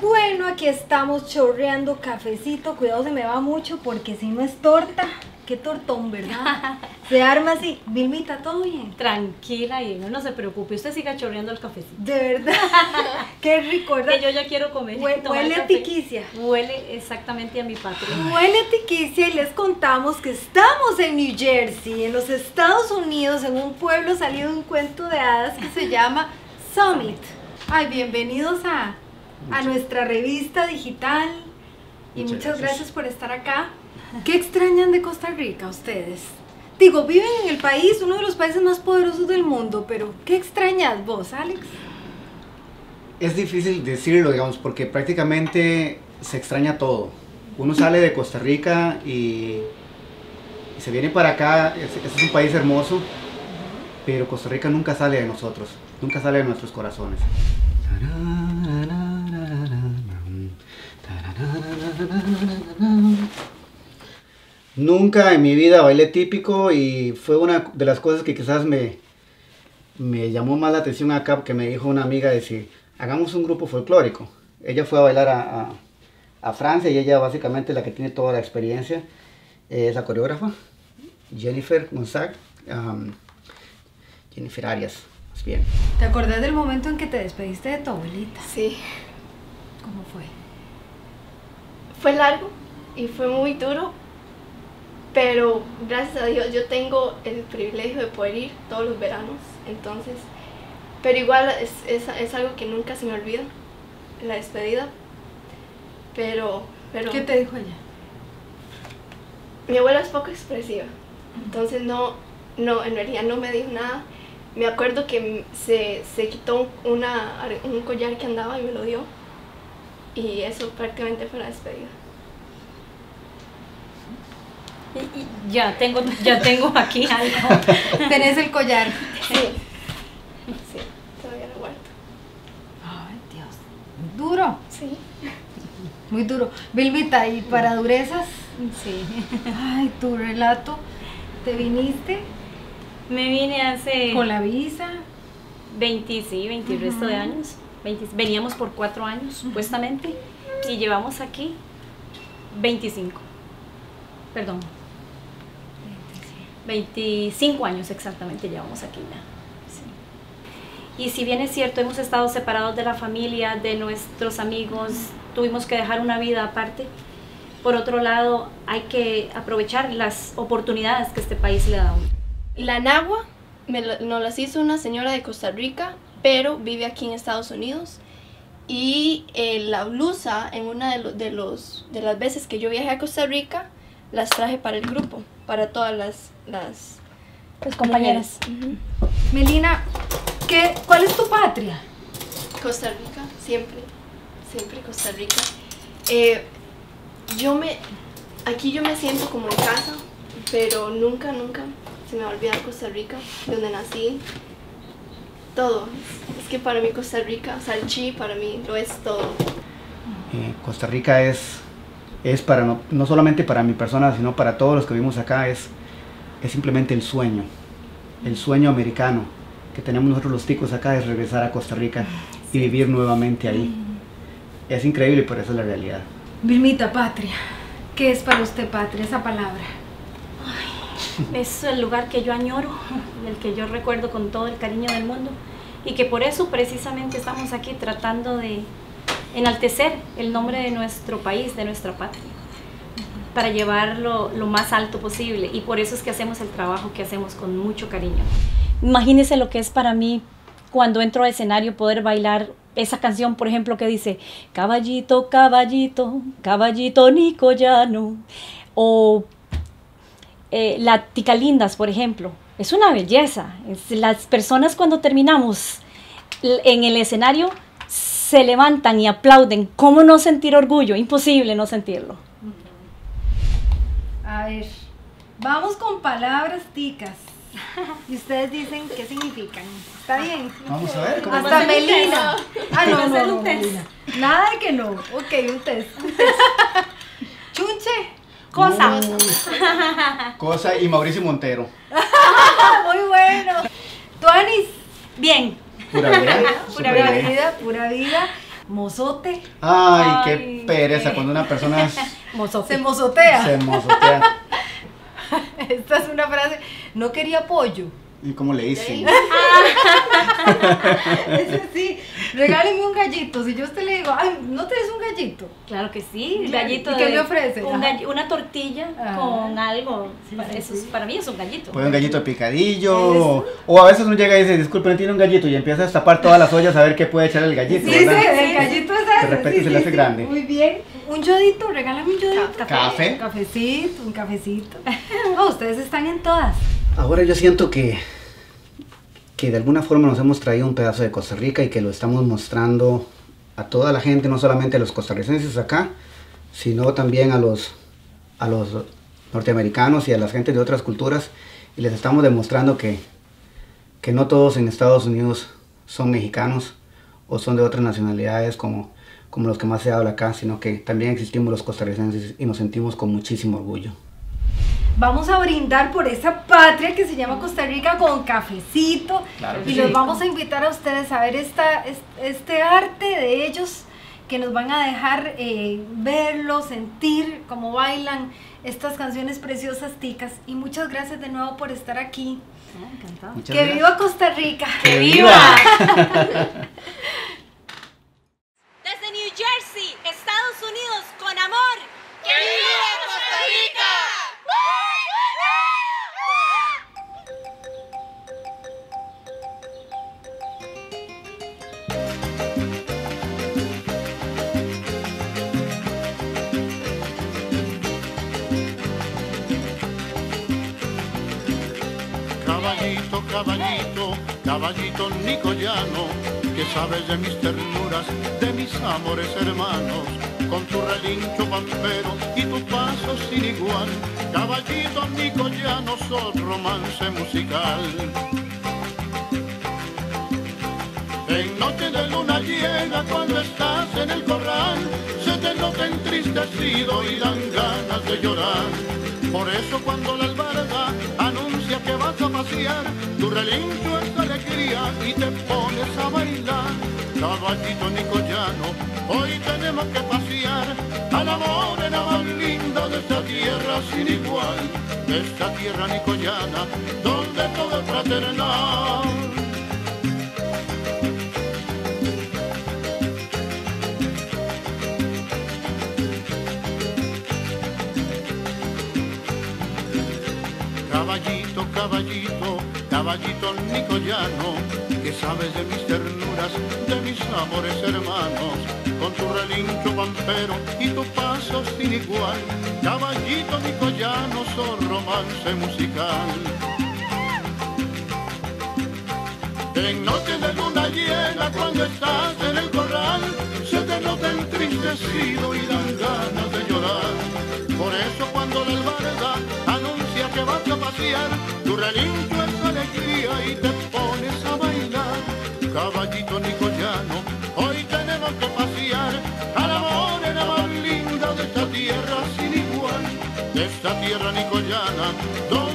Bueno, aquí estamos chorreando cafecito. Cuidado, se me va mucho porque si no es torta, qué tortón, ¿verdad? Se arma así. Vilmita, ¿todo bien? Tranquila y no, se preocupe, usted siga chorreando el cafecito. De verdad, qué rico, ¿verdad? Que yo ya quiero comer. Huele, huele a tiquicia. Huele exactamente a mi patria. Huele a tiquicia y les contamos que estamos en New Jersey, en los Estados Unidos, en un pueblo salido de un cuento de hadas que se llama Summit. Ay, bienvenidos a, a nuestra revista digital y muchas, Muchas gracias. gracias. por estar acá. ¿Qué extrañan de Costa Rica ustedes? Digo, viven en el país, uno de los países más poderosos del mundo, pero ¿qué extrañas vos, Alex? Es difícil decirlo, digamos, porque prácticamente se extraña todo. Uno sale de Costa Rica y, y se viene para acá, es, es un país hermoso, pero Costa Rica nunca sale de nosotros, nunca sale de nuestros corazones. Nunca en mi vida bailé típico y fue una de las cosas que quizás me, me llamó más la atención acá que me dijo una amiga de si hagamos un grupo folclórico. Ella fue a bailar a, a- a Francia y ella básicamente la que tiene toda la experiencia eh, es la coreógrafa Jennifer Monsac, um, Jennifer Arias, más bien. ¿Te acordás del momento en que te despediste de tu abuelita? Sí, ¿Cómo fue? fue largo y fue muy duro, pero gracias a Dios yo tengo el privilegio de poder ir todos los veranos, entonces, pero igual es, es, es algo que nunca se me olvida, la despedida, pero, pero ¿Qué te dijo ella? mi abuela es poco expresiva, entonces no, no, en realidad no me dijo nada. Me acuerdo que se, se quitó una, un collar que andaba y me lo dio. Y eso prácticamente fue la despedida. Y- y ya tengo, ya tengo aquí algo. Tenés el collar. Sí, sí, todavía lo guardo. Ay, Dios. Duro. Sí. Muy duro. Vilmita, ¿y para durezas? Sí. Ay, tu relato. ¿Te viniste Me vine hace con la visa? 20, sí, 20 y resto de años. 20 veníamos por cuatro años, supuestamente, y llevamos aquí 25. Perdón. 25 años exactamente llevamos aquí ya. sí. Y si bien es cierto, hemos estado separados de la familia, de nuestros amigos, tuvimos que dejar una vida aparte. Por otro lado, hay que aprovechar las oportunidades que este país le da a uno. La nagua me lo- nos las hizo una señora de Costa Rica, pero vive aquí en Estados Unidos. Y eh, la blusa, en una de, lo- de, los, de las veces que yo viajé a Costa Rica, las traje para el grupo, para todas las, las, Pues. Ujú. Melina, ¿qué, ¿cuál es tu patria? Costa Rica, siempre, siempre Costa Rica. Eh, yo me, aquí yo me siento como en casa, pero nunca, nunca se me va a olvidar Costa Rica, donde nací. Todo, es que para mí Costa Rica, o sea, el chi para mí lo es todo. Eh, Costa Rica es, es para no, no solamente para mi persona, sino para todos los que vivimos acá, es, es simplemente el sueño, el sueño americano que tenemos nosotros los ticos acá es regresar a Costa Rica y vivir nuevamente ahí. Es increíble, pero esa es la realidad. Vilmita, patria. ¿Qué es para usted patria, esa palabra? Es el lugar que yo añoro, el que yo recuerdo con todo el cariño del mundo y que por eso precisamente estamos aquí tratando de enaltecer el nombre de nuestro país, de nuestra patria, para llevarlo lo más alto posible y por eso es que hacemos el trabajo que hacemos con mucho cariño. Imagínese lo que es para mí cuando entro al escenario poder bailar esa canción, por ejemplo, que dice Caballito, caballito, caballito nicoyano o eh, la Tica Lindas, por ejemplo, es una belleza. Las personas cuando terminamos en el escenario se levantan y aplauden. ¿Cómo no sentir orgullo? Imposible no sentirlo. A ver, vamos con palabras ticas. Y ustedes dicen qué significan. ¿Está bien? Vamos a ver. ¿cómo Hasta va? Melina. Ah, no, no, no. Melina. Nada de que no. Ok, un test. un test. Chunche. Cosa. Cosa y Mauricio Montero. Ah, muy bueno. Tuanis, Bien. Pura vida. Pura vida, pura vida. Mozote. Ay, qué pereza qué- cuena persona Mozote. Se mozotea. se mozotea. Esta es una frase. No quería pollo. ¿Y cómo le dicen? Ese sí. Regáleme un gallito. Si yo a usted le digo, ay, ¿no te des un gallito? Claro que sí, gallito ¿Y qué de- me ofrece? un una tortilla Ajá. con algo. Sí, para, sí, eso sí. para mí es un gallito. Puede un gallito picadillo. O a veces uno llega y dice, disculpe, tiene un gallito y empieza a destapar todas las ollas a ver qué puede echar el gallito. Sí, sí, el gallito es. De repente sí, se le hace sí. grande. Muy bien. Un yodito, regálame un yodito. Ca- Café. Un cafecito, un cafecito. No, ustedes están en todas. Ahora yo siento que, que de alguna forma nos hemos traído un pedazo de Costa Rica y que lo estamos mostrando a toda la gente, no solamente a los costarricenses acá, sino también a los, a los norteamericanos y a las gentes de otras culturas. Y les estamos demostrando que, que no todos en Estados Unidos son mexicanos o son de otras nacionalidades como, como los que más se habla acá, sino que también existimos los costarricenses y nos sentimos con muchísimo orgullo. Vamos a brindar por esa patria que se llama Costa Rica con cafecito. Claro y sí. los vamos a invitar a ustedes a ver esta, es- este arte de ellos que nos van a dejar eh, verlo, sentir cómo bailan estas canciones preciosas ticas. Y muchas gracias de nuevo por estar aquí. Ah, que gracias. viva Costa Rica. ¡Que viva! Caballito, caballito, nicoyano, que sabes de mis ternuras, de mis amores hermanos, con tu relincho pampero y tu paso sin igual. Caballito nicoyano, sos romance musical. En noche de luna llena cuando estás en el corral, se te nota entristecido y dan ganas de llorar. Por eso cuando la albarda anuncia que vas a pasear, tu relincho es alegría y te pones a bailar. Caballito nicoyano, hoy tenemos que pasear a la morena más linda de esta tierra sin igual, de esta tierra nicoyana, donde todo es fraternal. Caballito, caballito, nicoyano, que sabes de mis ternuras, de mis amores hermanos, con tu relincho pampero y tu paso sin igual. Caballito nicoyano, son romance musical. En noche de luna llena cuando estás en el corral Se te nota entristecido y dan ganas de llorar Por eso cuando la albarda Tu relincho es alegría y te pones a bailar. Caballito nicoyano, hoy tenemos que pasear A la morena más linda de esta tierra sin igual. De esta tierra nicoyana, donde